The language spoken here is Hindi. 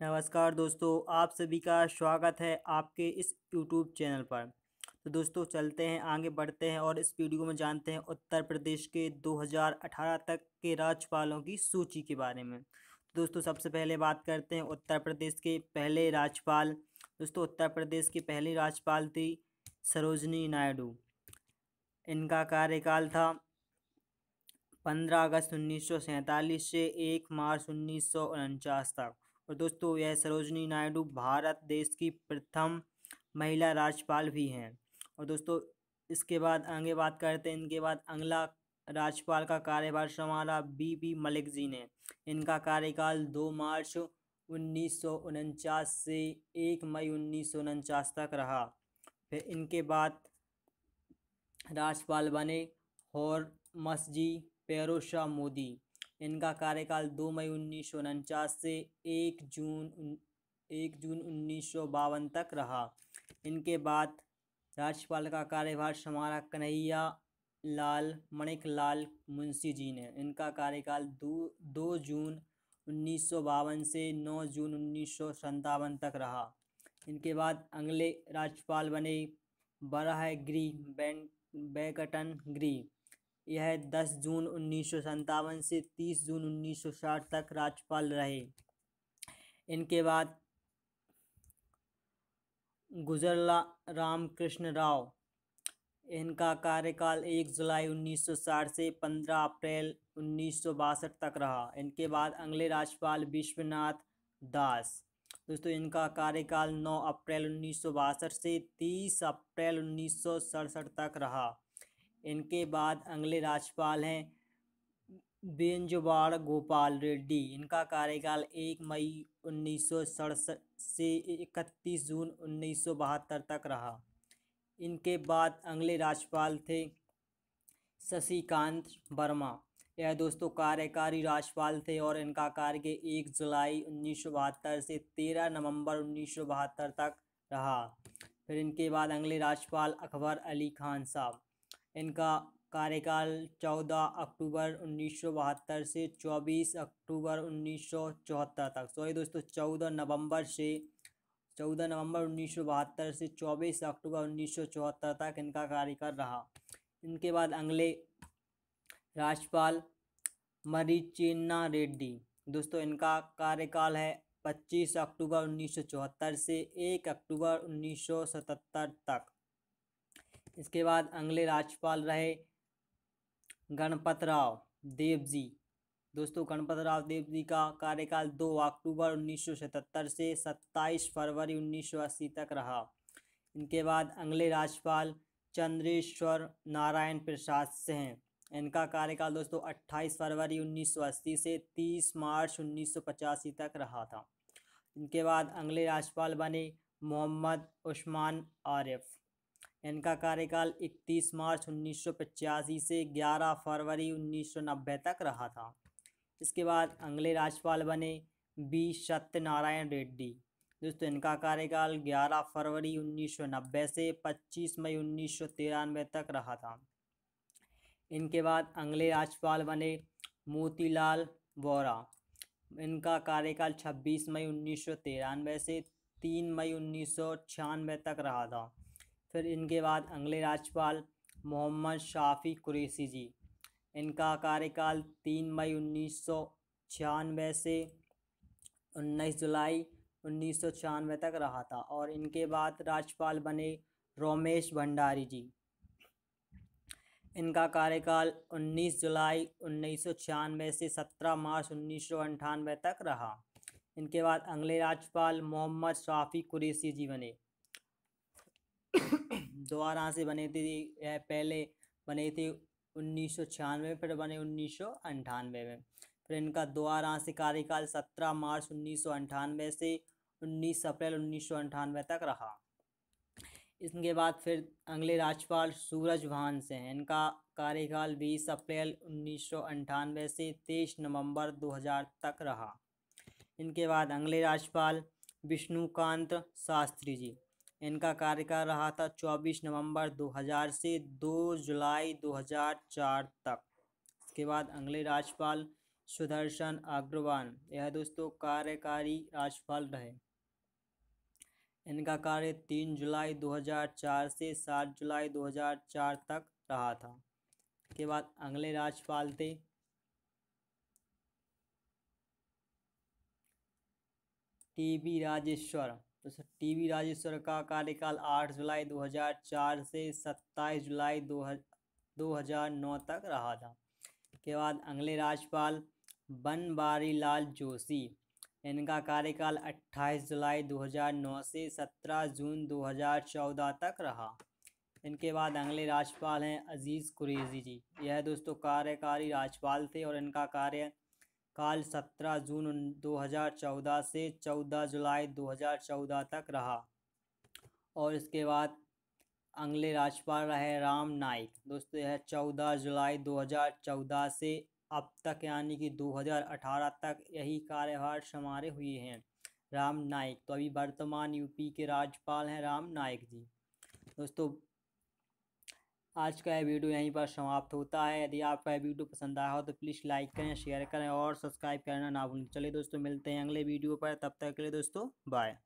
नमस्कार दोस्तों, आप सभी का स्वागत है आपके इस यूट्यूब चैनल पर। तो दोस्तों, चलते हैं, आगे बढ़ते हैं और इस वीडियो में जानते हैं उत्तर प्रदेश के 2018 तक के राज्यपालों की सूची के बारे में। तो दोस्तों, सबसे पहले बात करते हैं उत्तर प्रदेश के पहले राज्यपाल। दोस्तों, उत्तर प्रदेश की पहली राज्यपाल थी सरोजनी नायडू। इनका कार्यकाल था पंद्रह अगस्त उन्नीस सौ सैंतालीस से एक मार्च उन्नीस सौ उनचास तक। और दोस्तों, यह सरोजनी नायडू भारत देश की प्रथम महिला राज्यपाल भी हैं। और दोस्तों, इसके बाद आगे बात करते हैं। इनके बाद अगला राज्यपाल का कार्यभार संभाला बी पी मलिक जी ने। इनका कार्यकाल दो मार्च उन्नीस सौ उनचास से एक मई उन्नीस सौ उनचास तक रहा। फिर इनके बाद राज्यपाल बने और मसजी पेरोशा मोदी। इनका कार्यकाल दो मई उन्नीस सौ उनचास से एक जून एक जून उन्नीस सौ बावन तक रहा। इनके बाद राज्यपाल का कार्यभार संभाला कन्हैया लाल, मणिक लाल मुंशी जी ने। इनका कार्यकाल दो दो जून उन्नीस सौ बावन से नौ जून उन्नीस सौ सत्तावन तक रहा। इनके बाद अगले राज्यपाल बने बराह गिरी बैन बैकटन गिरी यह 10 जून उन्नीस से 30 जून 1960 तक राज्यपाल रहे। इनके बाद गुजरला रामकृष्ण राव। इनका कार्यकाल 1 जुलाई 1960 से 15 अप्रैल उन्नीस सौ बासठ तक रहा। इनके बाद अगले राज्यपाल विश्वनाथ दास। दोस्तों, इनका कार्यकाल 9 अप्रैल उन्नीस सौ बासठ से 30 अप्रैल उन्नीस सौ सड़सठ तक रहा। इनके बाद अगले राज्यपाल हैं। बेंजवाड़ गोपाल रेड्डी। इनका कार्यकाल एक मई उन्नीस सौ सड़सठ से इकतीस जून उन्नीस सौ बहत्तर तक रहा। इनके बाद अगले राज्यपाल थे शशिकांत वर्मा। यह दोस्तों कार्यकारी राज्यपाल थे और इनका कार्य एक जुलाई उन्नीस सौ बहत्तर से तेरह नवंबर उन्नीस सौ बहत्तर तक रहा। फिर इनके बाद अगले राज्यपाल अकबर अली खान साहब। इनका कार्यकाल चौदह अक्टूबर उन्नीस सौ बहत्तर से चौबीस अक्टूबर उन्नीस सौ चौहत्तर तक। सॉरी दोस्तों, चौदह नवंबर से, चौदह नवंबर उन्नीस सौ बहत्तर से चौबीस अक्टूबर उन्नीस सौ चौहत्तर तक इनका कार्यकाल रहा। इनके बाद अगले, राज्यपाल मरीचिन्ना रेड्डी। दोस्तों, इनका कार्यकाल है पच्चीस अक्टूबर उन्नीस सौ चौहत्तर से एक अक्टूबर उन्नीस सौ सतहत्तर तक। इसके बाद अगले राज्यपाल रहे गणपत राव देव जी दोस्तों गणपत राव देव जी का कार्यकाल 2 अक्टूबर 1977 से 27 फरवरी 1980 तक रहा। इनके बाद अगले राज्यपाल चंद्रेश्वर नारायण प्रसाद से हैं। इनका कार्यकाल दोस्तों 28 फरवरी 1980 से 30 मार्च उन्नीस सौ पचासी तक रहा था। इनके बाद अगले राज्यपाल बने मोहम्मद उस्मान आरिफ। इनका कार्यकाल 31 मार्च उन्नीस सौ पचासी से 11 फरवरी 1990 तक रहा था। इसके बाद अगले राज्यपाल बने बी सत्यनारायण रेड्डी। दोस्तों, इनका कार्यकाल 11 फरवरी 1990 से 25 मई उन्नीस सौ तिरानवे तक रहा था। इनके बाद अगले राज्यपाल बने मोतीलाल वोरा। इनका कार्यकाल 26 मई उन्नीस सौ तिरानवे से 3 मई उन्नीस सौ छियानवे तक रहा था। फिर इनके बाद अगले राज्यपाल मोहम्मद शाफ़ी कुरैशी जी। इनका कार्यकाल तीन मई उन्नीस सौ छियानवे से उन्नीस जुलाई उन्नीस सौ छियानवे तक रहा था और इनके बाद राज्यपाल बने रोमेश भंडारी जी। इनका कार्यकाल 19 जुलाई उन्नीस सौ छियानवे से 17 मार्च उन्नीस तक रहा। इनके बाद अगले राज्यपाल मोहम्मद शाफ़ी कुरैशी जी बने। दोबारा से बने थे पहले बने थे उन्नीस सौ छियानवे में फिर बने उन्नीस सौ अंठानवे में। फिर इनका दोबारा से कार्यकाल सत्रह मार्च उन्नीस सौ अंठानवे से उन्नीस अप्रैल उन्नीस सौ अंठानवे तक रहा। इसके बाद फिर अगले राज्यपाल सूरज भान से हैं। इनका कार्यकाल बीस अप्रैल उन्नीस सौ अंठानवे से तेईस नवंबर दो हज़ार तक रहा। इनके बाद अगले राज्यपाल विष्णुकांत शास्त्री जी। इनका कार्यकाल रहा था 24 नवंबर 2000 से 2 जुलाई 2004 तक। इसके बाद अगले राज्यपाल सुदर्शन अग्रवाल, यह दोस्तों कार्यकारी राज्यपाल रहे। इनका कार्य तीन जुलाई 2004 से सात जुलाई 2004 तक रहा था। के बाद अगले राज्यपाल थे। टी बी राजेश्वर तो सर टी वी राजेश्वर का कार्यकाल आठ जुलाई 2004 से सत्ताईस जुलाई दो हज़ार नौ तक रहा था। के बाद अगले राज्यपाल बनवारी लाल जोशी, इनका कार्यकाल 28 जुलाई 2009 से 17 जून 2014 तक रहा। इनके बाद अगले राज्यपाल हैं अज़ीज़ कुरेजी जी। यह दोस्तों, कार्यकारी राज्यपाल थे और इनका कार्य काल 17 जून 2014 से 14 जुलाई 2014 तक रहा और इसके बाद अगले राज्यपाल रहे राम नाइक दोस्तों, यह 14 जुलाई 2014 से अब तक, यानी कि 2018 तक, यही कार्यभार संभाले हुए हैं राम नाइक तो अभी वर्तमान यूपी के राज्यपाल हैं राम नाइक जी। दोस्तों आज का यह वीडियो यहीं पर समाप्त होता है। यदि आपका यह वीडियो पसंद आया हो तो प्लीज़ लाइक करें, शेयर करें और सब्सक्राइब करना ना भूलें। चलिए दोस्तों, मिलते हैं अगले वीडियो पर। तब तक के लिए दोस्तों, बाय।